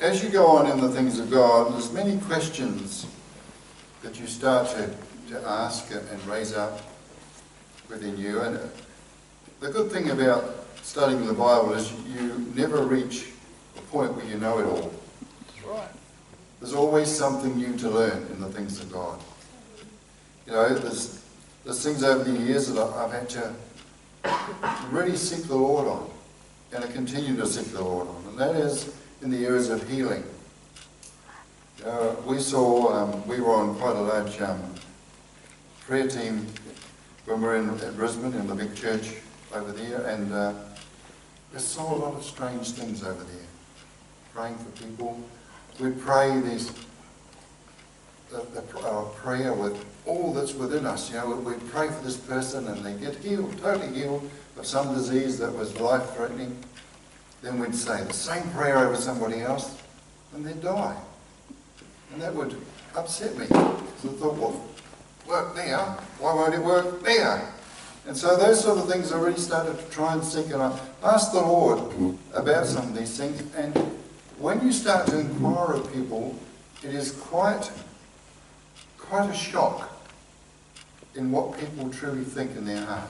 as you go on in the things of God, there's many questions that you start to, to ask and raise up within you. And the good thing about studying the Bible is you never reach a point where you know it all. That's right. There's always something new to learn in the things of God. You know, there's, there's things over the years that I've had to really seek the Lord on, and I continue to seek the Lord on, and that is in the areas of healing. Uh, we saw, um, we were on quite a large um, prayer team when we were in at Brisbane in the big church over there, and uh, we saw a lot of strange things over there. Praying for people, we pray these the, the, our prayer with all that's within us. You know, we pray for this person and they get healed, totally healed of some disease that was life-threatening. Then we'd say the same prayer over somebody else and they'd die. And that would upset me. So I thought, well, work there, why won't it work there? And so those sort of things I really started to try and seek and I asked the Lord about some of these things. And when you start to inquire of people, it is quite quite a shock in what people truly think in their heart.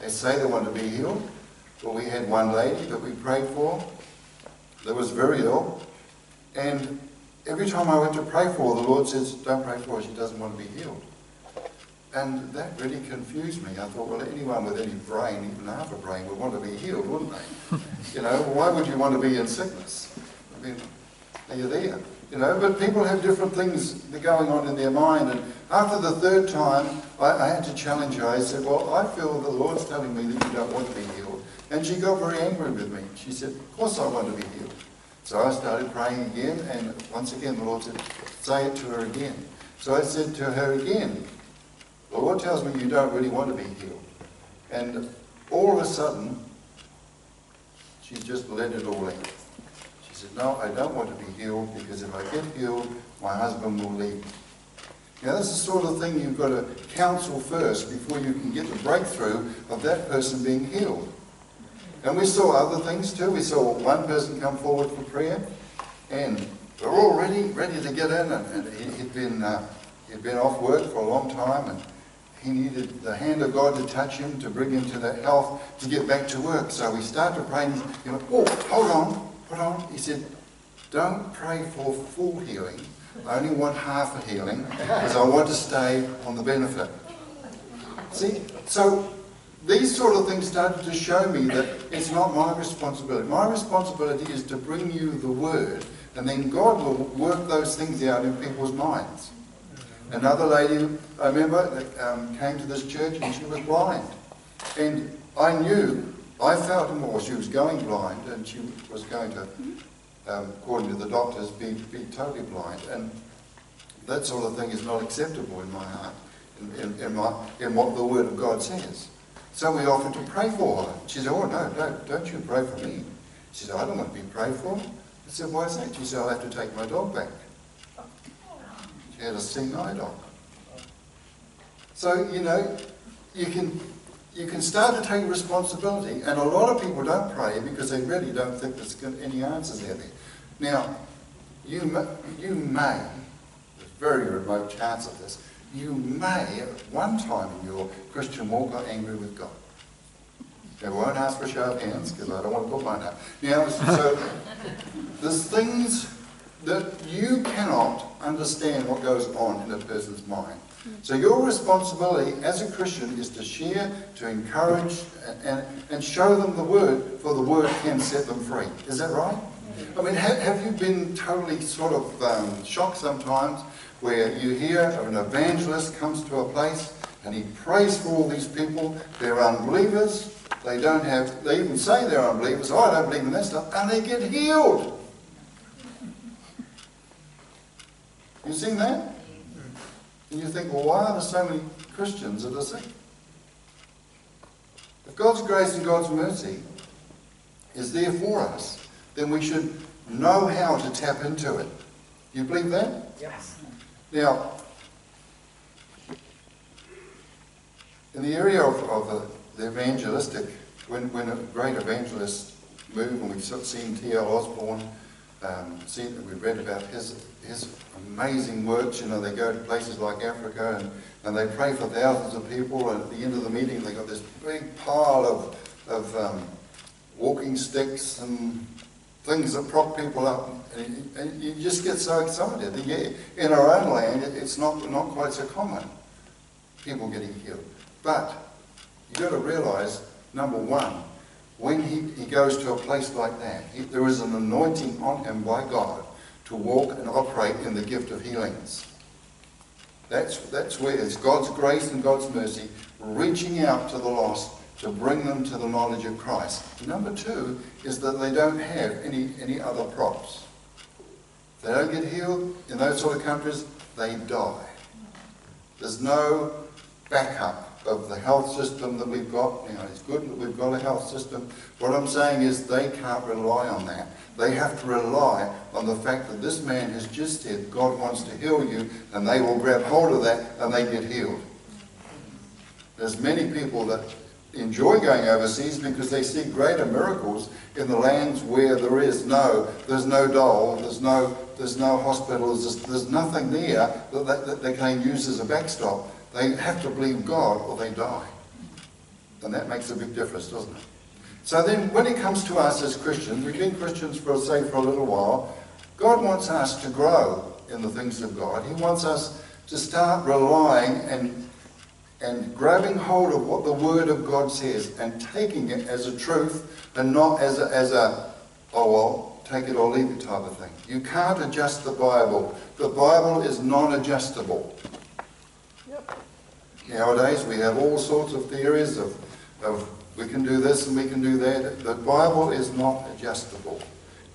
They say they want to be healed. Well, we had one lady that we prayed for that was very ill. And every time I went to pray for her, the Lord says, don't pray for her, she doesn't want to be healed. And that really confused me. I thought, well, anyone with any brain, even half a brain, would want to be healed, wouldn't they? you know, why would you want to be in sickness? I mean, are you there? You know, but people have different things going on in their mind. And after the third time, I, I, had to challenge her. I said, well, I feel the Lord's telling me that you don't want to be healed. And she got very angry with me. She said, of course I want to be healed. So I started praying again, and once again the Lord said, say it to her again. So I said to her again, the Lord tells me you don't really want to be healed. And all of a sudden, she just let it all out She said, no, I don't want to be healed because if I get healed, my husband will leave me. Now, that's the sort of thing you've got to counsel first before you can get the breakthrough of that person being healed. And we saw other things too. We saw one person come forward for prayer, and we're all ready, ready to get in. And, and he'd been uh, he'd been off work for a long time, and he needed the hand of God to touch him to bring him to that health to get back to work. So we started praying. He know, oh, hold on, hold on, he said, don't pray for full healing. I only want half a healing because I want to stay on the benefit. See, so these sort of things started to show me that it's not my responsibility. My responsibility is to bring you the word, and then God will work those things out in people's minds. Another lady, I remember, that um, came to this church and she was blind. And I knew I felt more she was going blind and she was going to, um, according to the doctors, be, be totally blind. And that sort of thing is not acceptable in my heart, in, in, in, my, in what the Word of God says. So we offered to pray for her. She said, oh, no, don't, don't you pray for me. She said, I don't want to be prayed for. I said, why is that? She said, I'll have to take my dog back. She had a seeing eye dog. So, you know, you can you can start to take responsibility. And a lot of people don't pray because they really don't think there's any answers out there. Now, you may, you may, there's very remote chance of this, you may at one time in your Christian walk are angry with God. I won't ask for show of hands because I don't want to put mine up. Now, so there's things that you cannot understand what goes on in a person's mind. So your responsibility as a Christian is to share, to encourage, and, and show them the Word, for the Word can set them free. Is that right? I mean, have, have you been totally sort of um, shocked sometimes where you hear an evangelist comes to a place and he prays for all these people, they're unbelievers, they don't have, they even say they're unbelievers, oh, I don't believe in that stuff, and they get healed. You seen that? And you think, well, why are there so many Christians that are sick? If God's grace and God's mercy is there for us, then we should know how to tap into it. You believe that? Yes. Now, in the area of, of the evangelistic, when, when a great evangelist moved, and we've seen T.L. Osborn, um, seen, we've read about his, his amazing works. You know, they go to places like Africa and, and they pray for thousands of people, and at the end of the meeting, they got this big pile of, of um, walking sticks and things that prop people up, and, you just get so excited. In our own land, it's not, not quite so common, people getting healed. But you've got to realise, number one, when he, he goes to a place like that, he, there is an anointing on him by God to walk and operate in the gift of healings. That's, that's where it's God's grace and God's mercy reaching out to the lost to bring them to the knowledge of Christ. Number two is that they don't have any, any other props. They don't get healed in those sort of countries, they die. There's no backup of the health system that we've got. You know, it's good that we've got a health system. What I'm saying is they can't rely on that. They have to rely on the fact that this man has just said God wants to heal you, and they will grab hold of that and they get healed. There's many people that enjoy going overseas because they see greater miracles in the lands where there is no, there's no dole, there's no, there's no hospital, there's, there's nothing there that they, that they can use as a backstop. They have to believe God or they die. And that makes a big difference, doesn't it? So then when it comes to us as Christians, we've been Christians for, say, for a little while, God wants us to grow in the things of God. He wants us to start relying and and grabbing hold of what the Word of God says and taking it as a truth and not as a, as a oh well, take it or leave it type of thing. You can't adjust the Bible. The Bible is non-adjustable. Yep. Nowadays we have all sorts of theories of, of we can do this and we can do that. The Bible is not adjustable.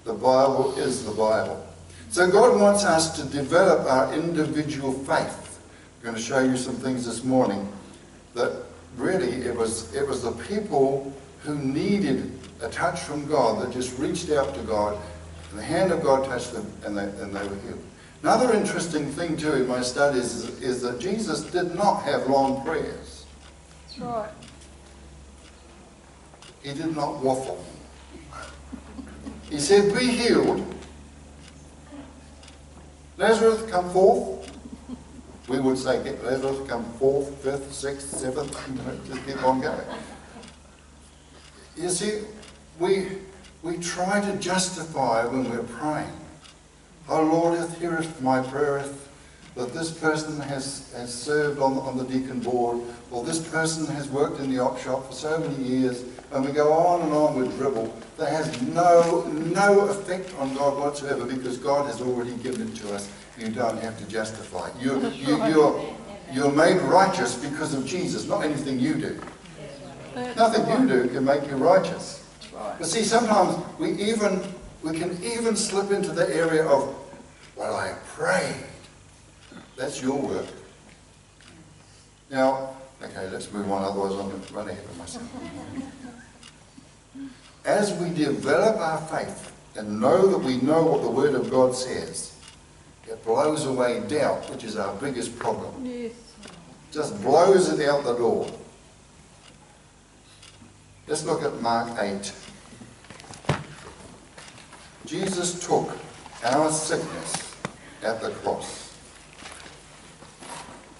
The Bible is the Bible. So God wants us to develop our individual faith. I'm going to show you some things this morning that really it was, it was the people who needed a touch from God that just reached out to God, and the hand of God touched them, and they, and they were healed. Another interesting thing, too, in my studies is, is that Jesus did not have long prayers. That's right. He did not waffle. He said, Be healed. Lazarus, come forth we would say, get Lazarus, come fourth, fifth, sixth, seventh, you know, just keep on going. You see, we, we try to justify when we're praying. Oh Lord, heareth my prayers that this person has, has served on, on the deacon board, or this person has worked in the op shop for so many years, and we go on and on with dribble that has no, no effect on God whatsoever because God has already given it to us. You don't have to justify it. You, you, you're, you're made righteous because of Jesus, not anything you do. Nothing you do can make you righteous. But see, sometimes we even we can even slip into the area of, well, I prayed. That's your work. Now, okay, let's move on, otherwise I'm going to run ahead of myself. As we develop our faith and know that we know what the Word of God says, it blows away doubt, which is our biggest problem. Yes. Just blows it out the door. Let's look at Mark 8. Jesus took our sickness at the cross.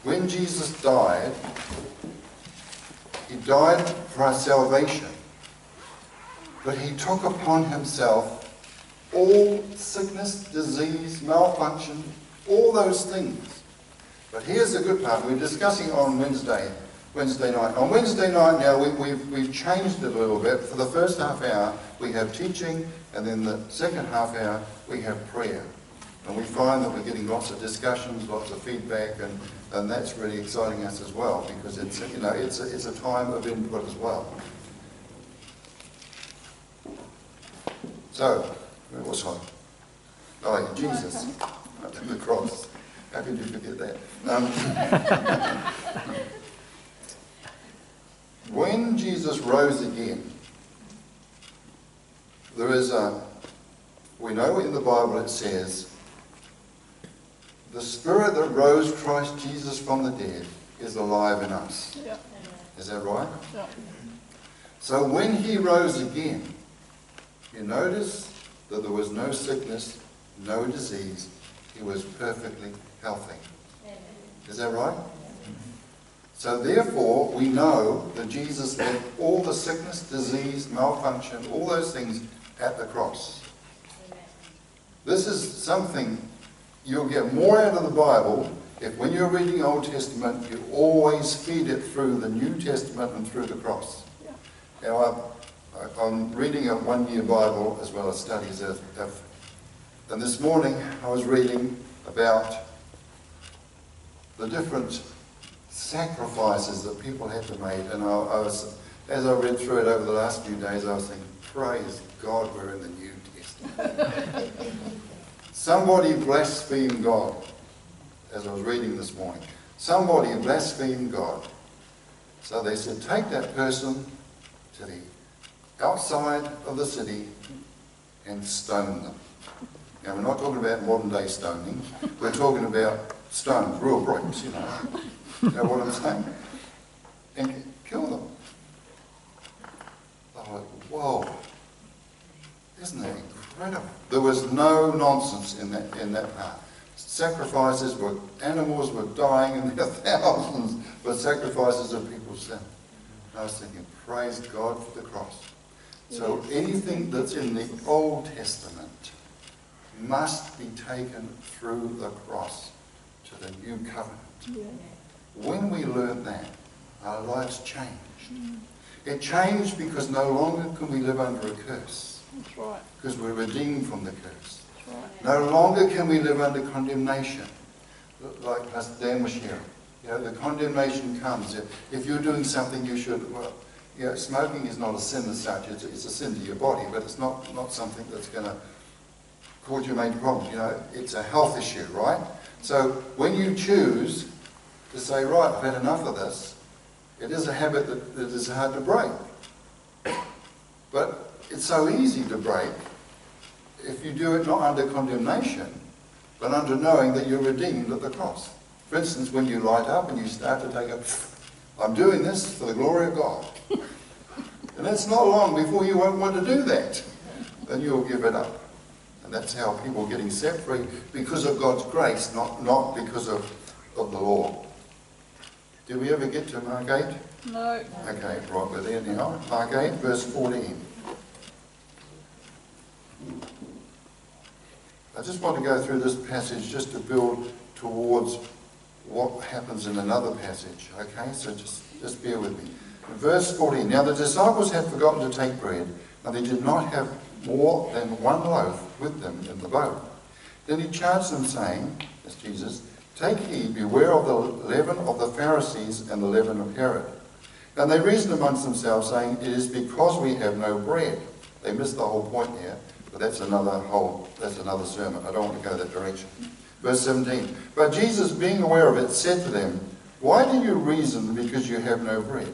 When Jesus died, he died for our salvation. But he took upon himself all sickness, disease, malfunction, all those things. But here's the good part. We're discussing on Wednesday, Wednesday night. On Wednesday night now, we, we've, we've changed it a little bit. For the first half hour, we have teaching, and then the second half hour, we have prayer. And we find that we're getting lots of discussions, lots of feedback, and, and that's really exciting us as well, because it's, you know, it's, a, it's a time of input as well. So, where was I? Oh, Jesus at the cross. How could you forget that? Um, when Jesus rose again, there is a, we know in the Bible it says, the Spirit that rose Christ Jesus from the dead is alive in us. Yeah. Is that right? Yeah. So when he rose again, you notice that there was no sickness, no disease. He was perfectly healthy. Is that right? So therefore, we know that Jesus had all the sickness, disease, malfunction, all those things at the cross. This is something you'll get more out of the Bible if when you're reading Old Testament, you always feed it through the New Testament and through the cross. Now, I'm, reading a one-year Bible as well as studies. Of, of, and this morning I was reading about the different sacrifices that people had to make. And I, I was, as I read through it over the last few days, I was thinking, praise God, we're in the New Testament. Somebody blasphemed God, as I was reading this morning. Somebody blasphemed God. So they said, take that person to the outside of the city and stone them. Now, we're not talking about modern day stoning. We're talking about stones, real bricks, you know. You know what I'm saying? And kill them. I was like, whoa. Isn't that incredible? There was no nonsense in that, in that part. Sacrifices were, animals were dying in their thousands, but sacrifices of people's sin. I was thinking, praise God for the cross. So anything that's in the Old Testament must be taken through the cross to the new covenant. Yeah. When we learn that, our lives change. Mm. It changed because no longer can we live under a curse. That's right. Because we're redeemed from the curse. Right. No longer can we live under condemnation. Like Pastor Dan was sharing. You know, the condemnation comes. If, if you're doing something you should, well, you know, smoking is not a sin as such. It's, it's a sin to your body, but it's not, not something that's going to cause you major problems. You know, it's a health issue, right? So when you choose to say, right, I've had enough of this, it is a habit that, that is hard to break. But it's so easy to break if you do it not under condemnation, but under knowing that you're redeemed at the cross. For instance, when you light up and you start to take a, I'm doing this for the glory of God. and it's not long before you won't want to do that. Then you'll give it up. And that's how people are getting set free because of God's grace, not, not because of, of the law. Did we ever get to Mark 8? No. Okay, right, we're there now. Mark 8, verse 14. I just want to go through this passage just to build towards what happens in another passage. Okay, so just, just bear with me. Verse 14, now the disciples had forgotten to take bread, and they did not have more than one loaf with them in the boat. Then he charged them, saying, as Jesus, Take heed, beware of the leaven of the Pharisees and the leaven of Herod. And they reasoned amongst themselves, saying, It is because we have no bread. They missed the whole point here, but that's another whole that's another sermon. I don't want to go that direction. Verse 17. But Jesus, being aware of it, said to them, Why do you reason because you have no bread?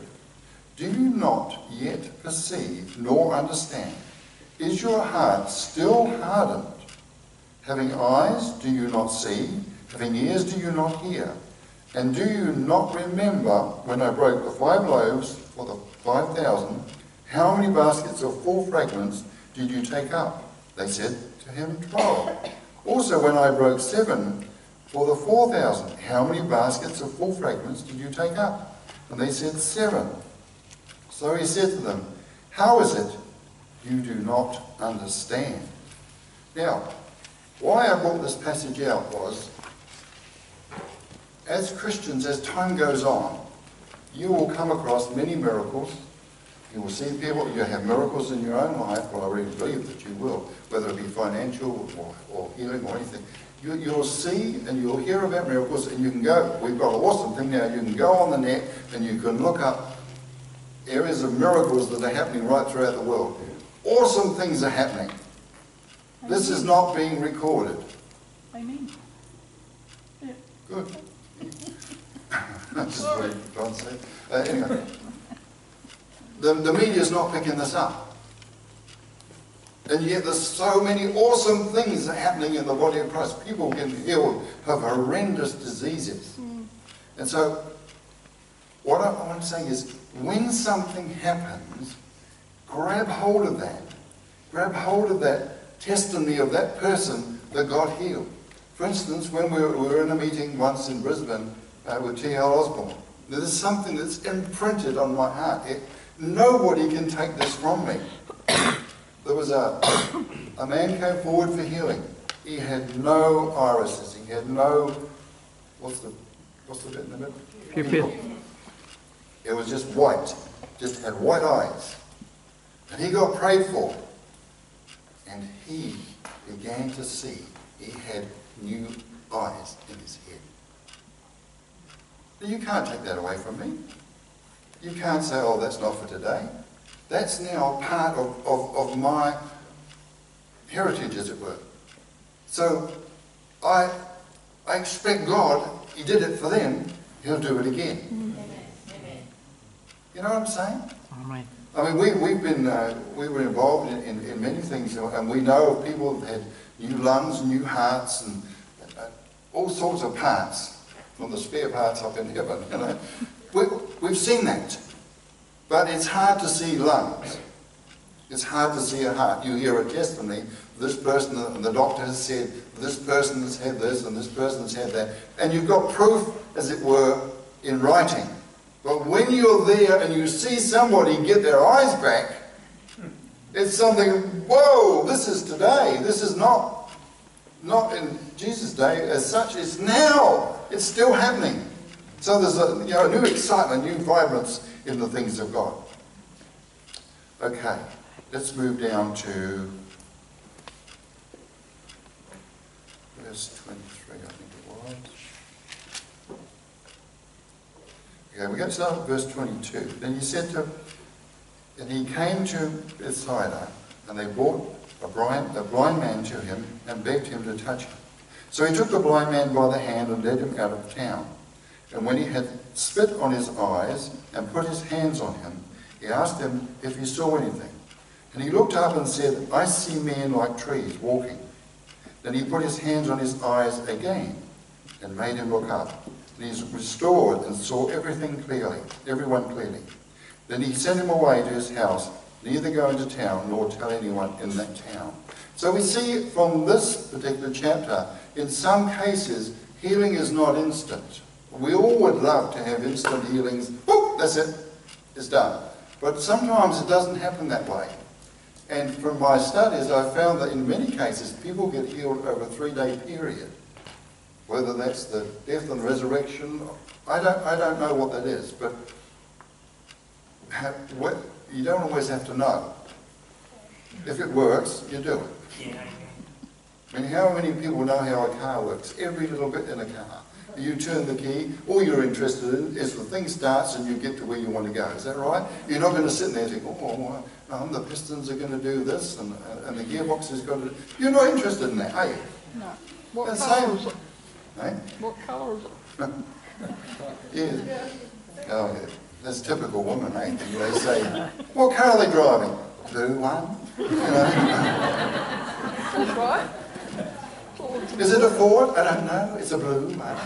Do you not yet perceive nor understand? Is your heart still hardened? Having eyes, do you not see? Having ears, do you not hear? And do you not remember when I broke the five loaves for the five thousand? How many baskets of full fragments did you take up? They said to him, Twelve. Also, when I broke seven for the four thousand, how many baskets of full fragments did you take up? And they said, Seven. So he said to them, How is it you do not understand. Now, why I brought this passage out was, as Christians, as time goes on, you will come across many miracles. You will see people, you have miracles in your own life. Well, I really believe that you will, whether it be financial or, or healing or anything. You, you'll see and you'll hear about miracles and you can go, we've got an awesome thing now, you can go on the net and you can look up areas of miracles that are happening right throughout the world. Awesome things are happening. Amen. This is not being recorded. Amen. Yeah. Good. That's what Don said. Uh, anyway, the, the media's not picking this up. And yet there's so many awesome things happening in the body of Christ. People getting healed of horrendous diseases. Mm. And so what I'm saying is when something happens, grab hold of that. Grab hold of that testimony of that person that got healed. For instance, when we were, we were in a meeting once in Brisbane uh, with T.L. Osborn, there's something that's imprinted on my heart. It, nobody can take this from me. There was a, a man came forward for healing. He had no irises. He had no, what's the, what's the bit in the middle? Pupil. It was just white, just had white eyes. And he got prayed for. And he began to see he had new eyes in his head. You can't take that away from me. You can't say, oh, that's not for today. That's now part of, of, of my heritage, as it were. So I, I expect God, He did it for them, He'll do it again. Mm-hmm. You know what I'm saying? Amen. I mean, we, we've been, uh, we were involved in, in, in, many things, and we know of people that had new lungs, new hearts, and uh, all sorts of parts from the spare parts up in heaven, you know. We, we've seen that. But it's hard to see lungs. It's hard to see a heart. You hear a testimony, this person, and the doctor has said, this person has had this, and this person has had that. And you've got proof, as it were, in writing. But when you're there and you see somebody get their eyes back, it's something, whoa, this is today. This is not, not in Jesus' day as such. It's now. It's still happening. So there's a you know, new excitement, new vibrance in the things of God. Okay, let's move down to verse 23, I think it was. Okay, we're going to start with verse 22. Then he said to, and he came to Bethsaida, and they brought a blind, a blind man to him and begged him to touch him. So he took the blind man by the hand and led him out of town. And when he had spit on his eyes and put his hands on him, he asked him if he saw anything. And he looked up and said, I see men like trees walking. Then he put his hands on his eyes again and made him look up. And he restored and saw everything clearly, everyone clearly. Then he sent him away to his house, neither go into town nor tell anyone in that town. So we see from this particular chapter, in some cases, healing is not instant. We all would love to have instant healings. Boop, that's it. It's done. But sometimes it doesn't happen that way. And from my studies, I found that in many cases, people get healed over a three-day period. Whether that's the death and resurrection, I don't, I don't know what that is. But have, what, you don't always have to know. If it works, you do it. I mean, how many people know how a car works? Every little bit in a car you turn the key, all you're interested in is the thing starts and you get to where you want to go. Is that right? You're not going to sit there and think, oh, um, the pistons are going to do this and, and the gearbox is going to do... You're not interested in that, are you? No. What colour is it? What colour is it? Yeah. Oh, yeah. That's typical woman, eh? They say, what car are they driving? Blue one. You know? That's right. Is it a Ford? I don't know. It's a blue one.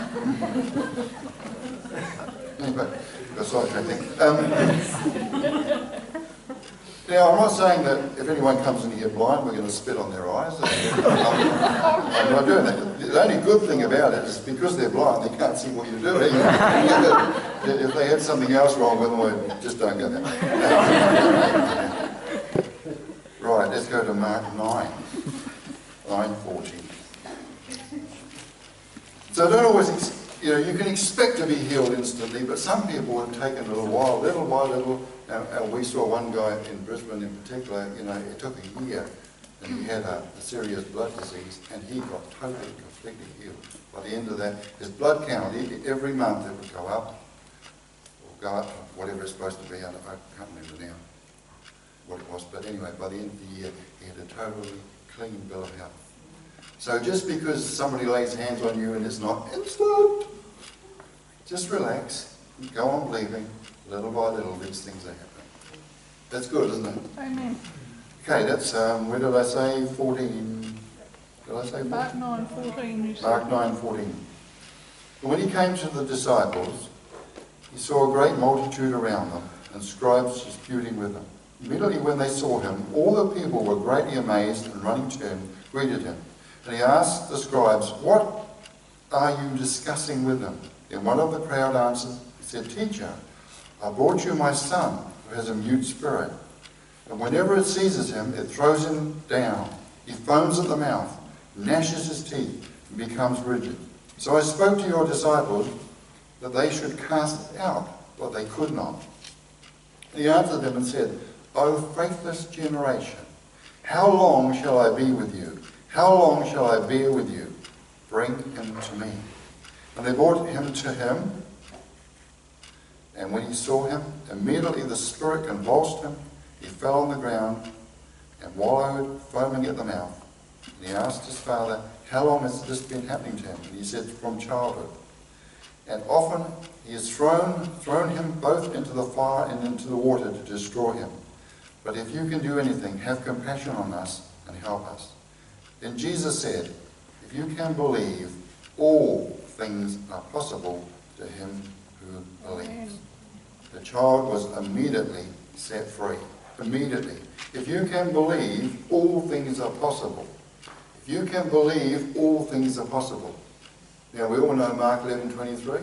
anyway, that's what I think. Um, now, I'm not saying that if anyone comes in here blind, we're going to spit on their eyes. I'm, not doing that. The only good thing about it is because they're blind, they can't see what you're doing. if they had something else wrong with them, we just don't go there. right, let's go to Mark 9, 9.40. So don't always, you know, you can expect to be healed instantly, but some people have taken a little while, little by little. And, and we saw one guy in Brisbane in particular, you know, it took a year, and he had a, a serious blood disease, and he got totally, completely healed. By the end of that, his blood count, he, every month it would go up, or go up, whatever it's supposed to be, I, I can't remember now what it was, but anyway, by the end of the year, he had a totally clean bill of health. So just because somebody lays hands on you and it's not instant, just relax, go on believing, little by little these things are happening. That's good, isn't it? Amen. Okay, that's, um, where did I say 14? Did I say 14? Mark nine fourteen, you said. Mark 9, 14. When he came to the disciples, he saw a great multitude around them, and scribes disputing with them. Immediately when they saw him, all the people were greatly amazed and running to him, greeted him. And he asked the scribes, What are you discussing with them? Then one of the crowd answered, He said, Teacher, I brought you my son, who has a mute spirit. And whenever it seizes him, it throws him down. He foams at the mouth, gnashes his teeth, and becomes rigid. So I spoke to your disciples that they should cast it out, but they could not. He answered them and said, O faithless generation, how long shall I be with you? How long shall I bear with you? Bring him to me. And they brought him to him. And when he saw him, immediately the spirit convulsed him. He fell on the ground and wallowed, foaming at the mouth. And he asked his father, How long has this been happening to him? And he said, From childhood. And often he has thrown, thrown him both into the fire and into the water to destroy him. But if you can do anything, have compassion on us and help us. Then Jesus said, If you can believe, all things are possible to him who believes. The child was immediately set free. Immediately. If you can believe, all things are possible. If you can believe, all things are possible. Now we all know Mark 11, 23.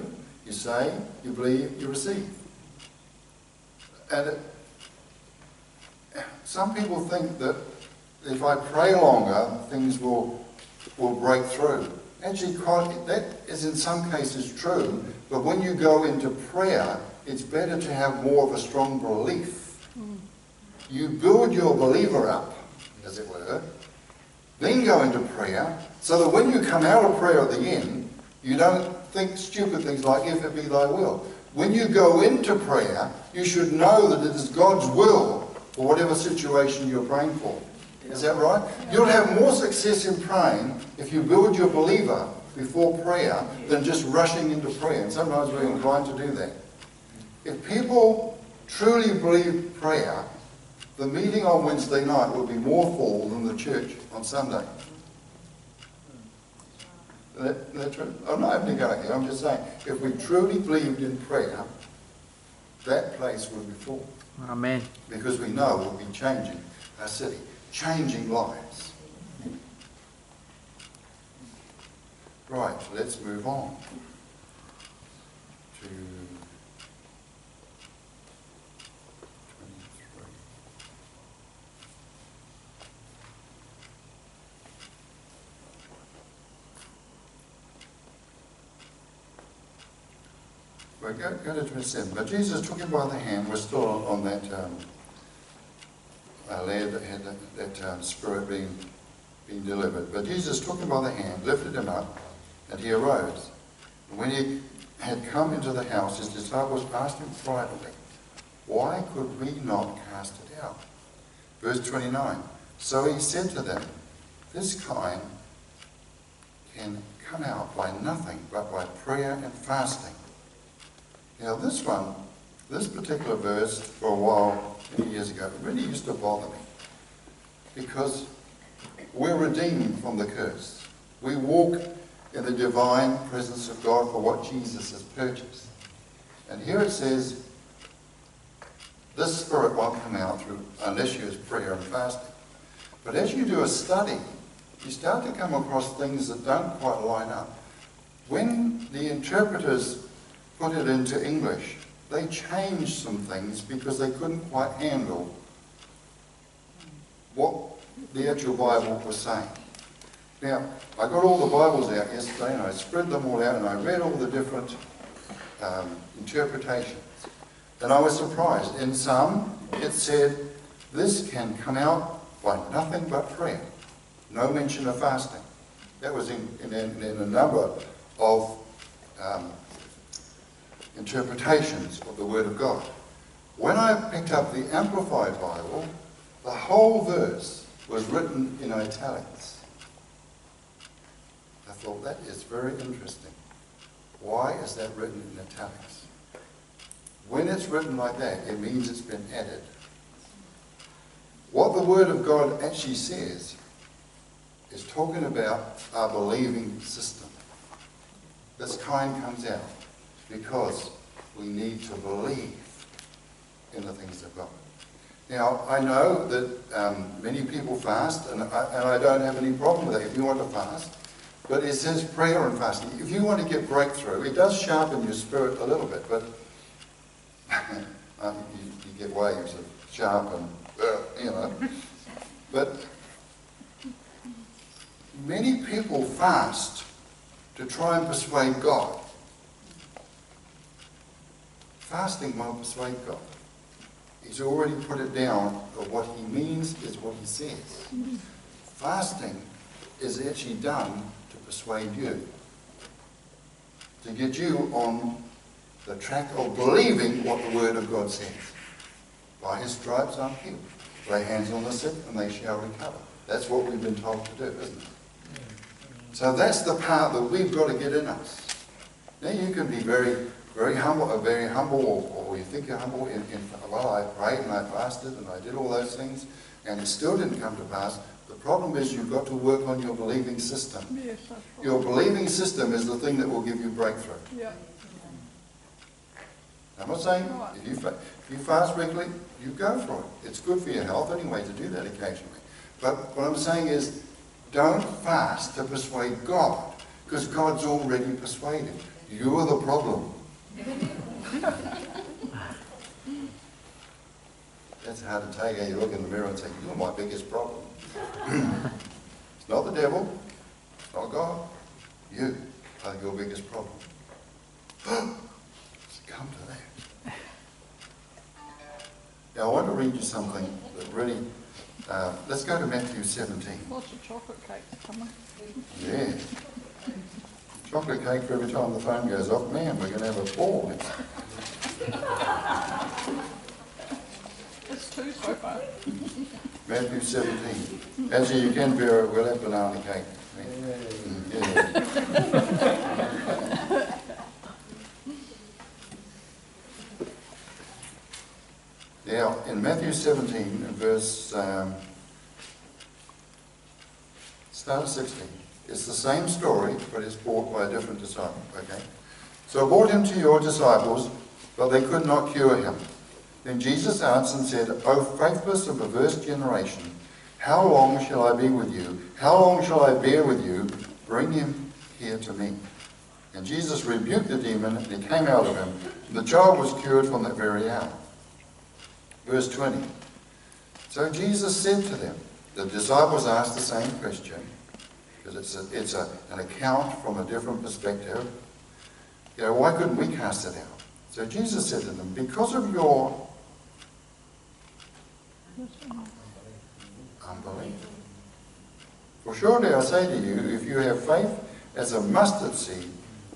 You say, you believe, you receive. And it, some people think that if I pray longer, things will, will break through. Actually, that is in some cases true, but when you go into prayer, it's better to have more of a strong belief. You build your believer up, as it were, then go into prayer, so that when you come out of prayer at the end, you don't think stupid things like, if it be thy will. When you go into prayer, you should know that it is God's will for whatever situation you're praying for. Is that right? You'll have more success in praying if you build your believer before prayer than just rushing into prayer. And sometimes we're inclined to do that. If people truly believe prayer, the meeting on Wednesday night will be more full than the church on Sunday. That, that true? I'm not having a go here. I'm just saying, if we truly believed in prayer, that place would be full. Amen. Because we know we'll be changing our city, changing lives. Right, let's move on to 23. We're go, go to 27. But Jesus took him by the hand. We're still on, that um, lad that had that, that um, spirit being, being delivered. But Jesus took him by the hand, lifted him up, and he arose. And when he had come into the house, his disciples asked him privately, Why could we not cast it out? Verse 29. So he said to them, This kind can come out by nothing but by prayer and fasting. Now, this one, this particular verse, for a while, many years ago, really used to bother me. Because we're redeemed from the curse. We walk in the divine presence of God for what Jesus has purchased. And here it says, this spirit won't come out through unless you use prayer and fasting. But as you do a study, you start to come across things that don't quite line up. When the interpreters put it into English, they changed some things because they couldn't quite handle what the actual Bible was saying. Now, I got all the Bibles out yesterday and I spread them all out and I read all the different um, interpretations. And I was surprised. In some, it said, this can come out by nothing but prayer. No mention of fasting. That was in, in, in a number of um, interpretations of the Word of God. When I picked up the Amplified Bible, the whole verse was written in italics. I thought that is very interesting. Why is that written in italics? When it's written like that, it means it's been added. What the Word of God actually says is talking about our believing system. This kind comes out because we need to believe in the things of God. Now, I know that um, many people fast, and I, and I don't have any problem with that if you want to fast. But it says prayer and fasting. If you want to get breakthrough, it does sharpen your spirit a little bit, but you, you get waves of sharp and, uh, you know. But many people fast to try and persuade God. Fasting persuade God. He's already put it down that what he means is what he says. Fasting is actually done to persuade you, to get you on the track of believing what the Word of God says. By his stripes I'm healed. Lay hands on the sick and they shall recover. That's what we've been told to do, isn't it? So that's the part that we've got to get in us. Now you can be very, very humble, uh, very humble, or, or you think you're humble. In, in, well, I prayed and I fasted and I did all those things, and it still didn't come to pass. The problem is you've got to work on your believing system. Yes, right. Your believing system is the thing that will give you breakthrough. Yeah, I'm not saying if you, if you fast regularly, you go for it. It's good for your health anyway to do that occasionally. But what I'm saying is, don't fast to persuade God, because God's already persuaded. You're the problem. That's hard to take. eh? You look in the mirror and say, You're my biggest problem. it's not the devil, it's not God. You are your biggest problem. Come to that. Now, I want to read you something that really. Uh, let's go to Matthew 17. lots of chocolate cakes coming. Yeah. Chocolate cake for every time the phone goes off. Man, we're going to have a ball. There's two so far. Matthew 17. Actually, you can bear it. We'll have banana cake. Yeah. Now, in Matthew 17, verse, um, start at 16, it's the same story, but it's brought by a different disciple, okay? So brought him to your disciples, but they could not cure him. Then Jesus answered and said, O faithless and perverse generation, how long shall I be with you? How long shall I bear with you? Bring him here to me. And Jesus rebuked the demon, and it came out of him. And The child was cured from that very hour. Verse 20. So Jesus said to them, the disciples asked the same question, because it's, a, it's a, an account from a different perspective. You know, why couldn't we cast it out? So Jesus said to them, because of your unbelief. For surely I say to you, if you have faith as a mustard seed,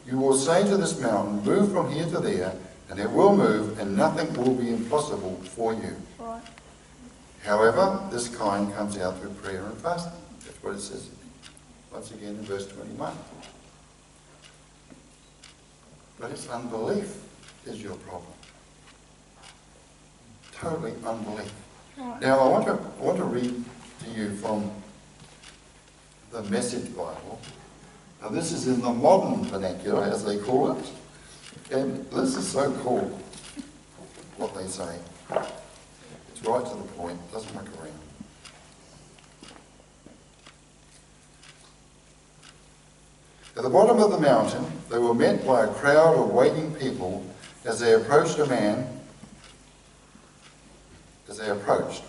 you will say to this mountain, move from here to there, and it will move, and nothing will be impossible for you. Right. However, this kind comes out through prayer and fasting. That's what it says once again in verse 21. But it's unbelief is your problem. Totally unbelief. Now, I want to, I want to read to you from the Message Bible. Now, this is in the modern vernacular, as they call it. And this is so cool, what they say. It's right to the point, doesn't muck around. At the bottom of the mountain, they were met by a crowd of waiting people as they approached a man. As they approached,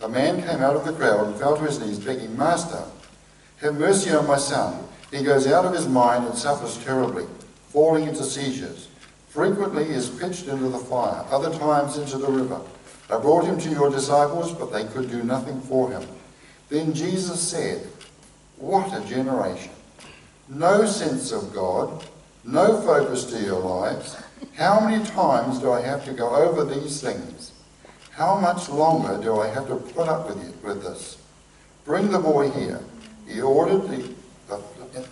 a man came out of the crowd and fell to his knees, begging, Master, have mercy on my son. He goes out of his mind and suffers terribly, falling into seizures. Frequently is pitched into the fire, other times into the river. I brought him to your disciples, but they could do nothing for him. Then Jesus said, What a generation! No sense of God, no focus to your lives. How many times do I have to go over these things? How much longer do I have to put up with, it, with this? Bring the boy here. He ordered the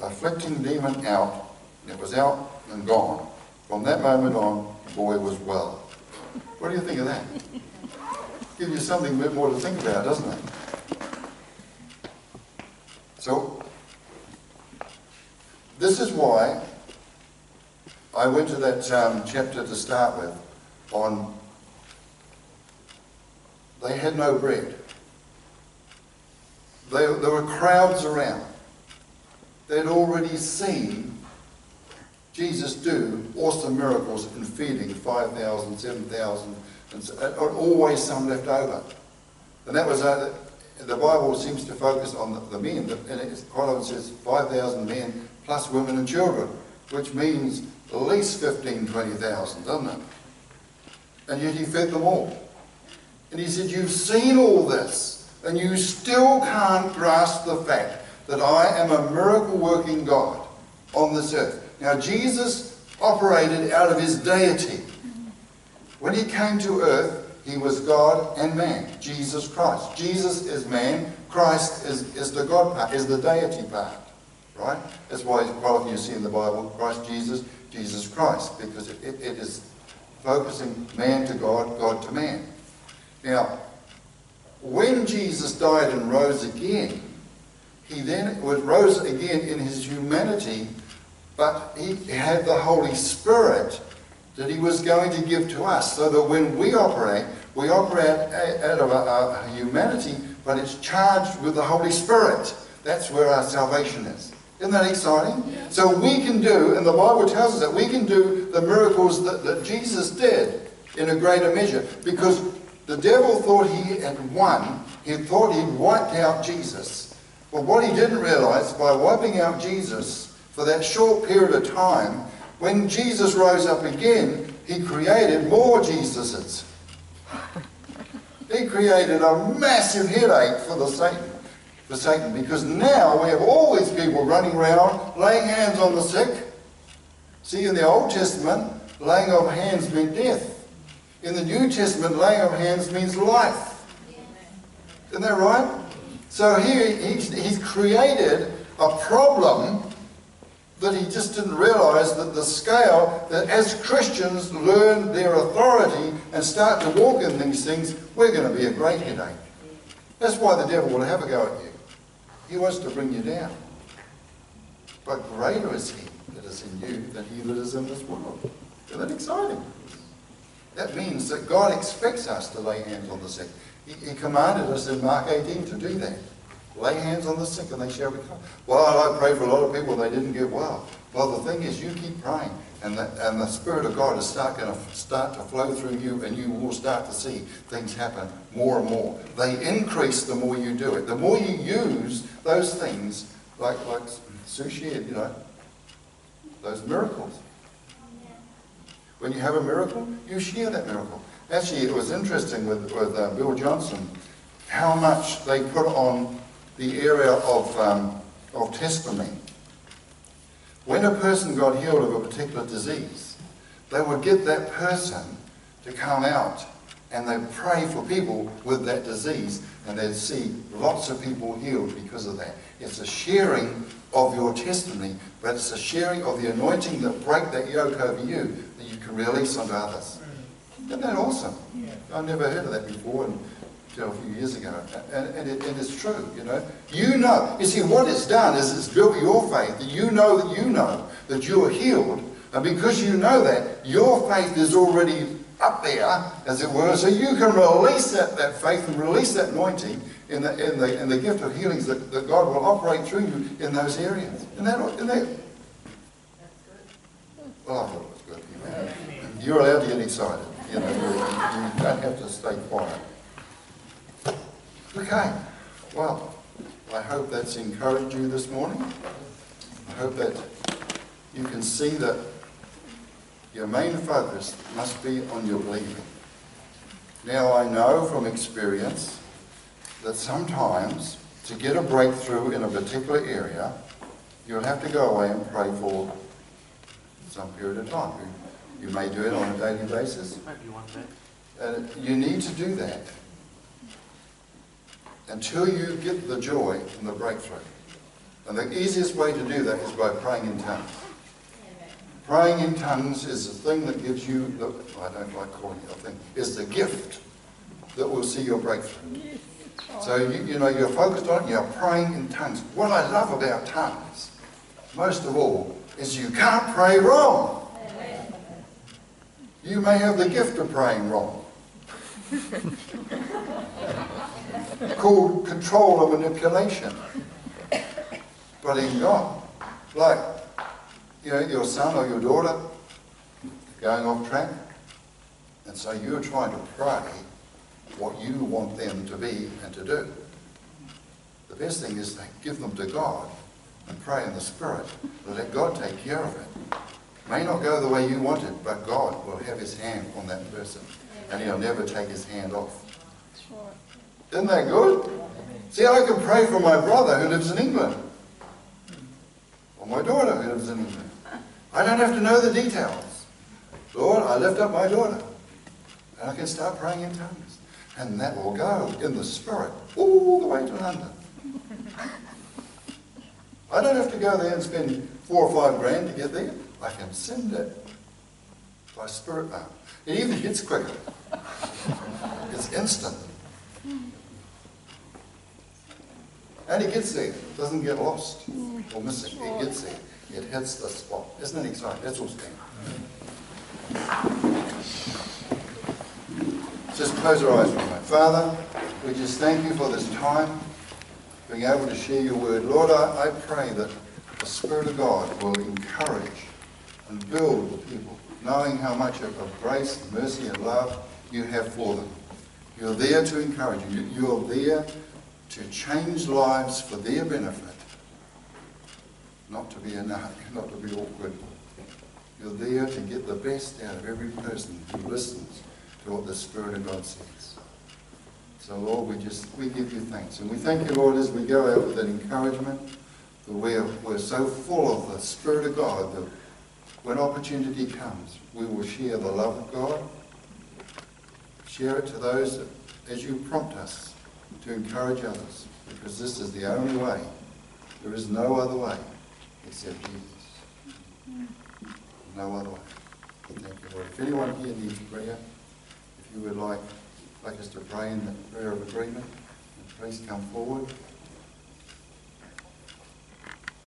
afflicting demon out, and it was out and gone. From that moment on, the boy was well. What do you think of that? Gives you something a bit more to think about, doesn't it? So, this is why I went to that um, chapter to start with on They had no bread. They, there were crowds around. They'd already seen Jesus do awesome miracles in feeding 5,000, 7,000, and always some left over. And that was, uh, the Bible seems to focus on the, the men, and it quite often says 5,000 men plus women and children, which means at least 15, 20,000, doesn't it? And yet he fed them all. And he said, You've seen all this, and you still can't grasp the fact that I am a miracle working God on this earth. Now, Jesus operated out of his deity. When he came to earth, he was God and man, Jesus Christ. Jesus is man, Christ is, is the God part, is the deity part. Right? That's why often you see in the Bible, Christ Jesus, Jesus Christ, because it, it, it is focusing man to God, God to man. Now, when Jesus died and rose again, he then was rose again in his humanity, but he had the Holy Spirit that he was going to give to us, so that when we operate, we operate out of a humanity, but it's charged with the Holy Spirit. That's where our salvation is. Isn't that exciting? So we can do, and the Bible tells us that we can do the miracles that, that Jesus did in a greater measure, because the devil thought he had won. He thought he'd wiped out Jesus. But what he didn't realize, by wiping out Jesus for that short period of time, when Jesus rose up again, he created more Jesuses. He created a massive headache for the Satan, for Satan, because now we have all these people running around laying hands on the sick. See, in the Old Testament, laying of hands meant death. In the New Testament, laying of hands means life. Isn't that right? So here he's, he's created a problem that he just didn't realize that the scale, that as Christians learn their authority and start to walk in these things, we're going to be a great headache. That's why the devil will have a go at you. He wants to bring you down. But greater is he that is in you than he that is in this world. Isn't that exciting? That means that God expects us to lay hands on the sick. He, he commanded us in Mark 18 to do that. Lay hands on the sick and they shall recover. Well, I prayed for a lot of people, they didn't get well. Well, the thing is, you keep praying, and the, and the Spirit of God is start going to start to flow through you, and you will start to see things happen more and more. They increase the more you do it. The more you use those things, like like Sue shared, you know, those miracles. When you have a miracle, you share that miracle. Actually, it was interesting with, with uh, Bill Johnson how much they put on the area of, um, of testimony. When a person got healed of a particular disease, they would get that person to come out and they'd pray for people with that disease and they'd see lots of people healed because of that. It's a sharing of your testimony, but it's a sharing of the anointing that break that yoke over you that you can release onto others. Isn't that awesome? I've never heard of that before until a few years ago. And, and, it, and it's true, you know. You know. You see, what it's done is it's built your faith that you know that you know that you are healed. And because you know that, your faith is already up there, as it were, so you can release that, that faith and release that anointing in the, in the, in the gift of healings that, that God will operate through you in those areas. Isn't that, isn't that? Well, I thought it was good. Oh, you know. You're allowed to get excited. You know, you, you don't have to stay quiet. Okay, well, I hope that's encouraged you this morning. I hope that you can see that your main focus must be on your believing. Now, I know from experience that sometimes to get a breakthrough in a particular area, you'll have to go away and pray for some period of time. You, may do it on a daily basis. Maybe one day. And you need to do that until you get the joy and the breakthrough. And the easiest way to do that is by praying in tongues. Praying in tongues is the thing that gives you, the, I don't like calling it a thing, is the gift that will see your breakthrough. So, you, you know, you're focused on it, you're praying in tongues. What I love about tongues, most of all, is you can't pray wrong. You may have the gift of praying wrong. called control or manipulation. But in God, like, you know, your son or your daughter going off track, and so you're trying to pray what you want them to be and to do. The best thing is to give them to God and pray in the Spirit, let God take care of it. May not go the way you want it, but God will have his hand on that person, and he'll never take his hand off. Isn't that good? See, I can pray for my brother who lives in England, or my daughter who lives in England. I don't have to know the details. Lord, I lift up my daughter, and I can start praying in tongues. And that will go in the Spirit all the way to London. I don't have to go there and spend four or five grand to get there. I can send it by Spirit now. It even gets quicker. It's instant. And it gets there. It doesn't get lost or missing. It gets there. It hits the spot. Isn't it exciting? That's all stand. Just close our eyes for a moment. Father, we just thank you for this time, being able to share your word. Lord, I, I pray that the Spirit of God will encourage and build the people, knowing how much of, grace, mercy, and love you have for them. You're there to encourage. You, you're there to change lives for their benefit, not to be a not to be awkward. You're there to get the best out of every person who listens to what the Spirit of God says. So Lord, we just we give you thanks. And we thank you, Lord, as we go out with that encouragement, that we're, we're so full of the Spirit of God that when opportunity comes, we will share the love of God, share it to those that, as you prompt us to encourage others, because this is the only way. There is no other way except Jesus. No other way. Thank you, Lord. If anyone here needs prayer, if you would like, like us to pray in the prayer of agreement, please come forward.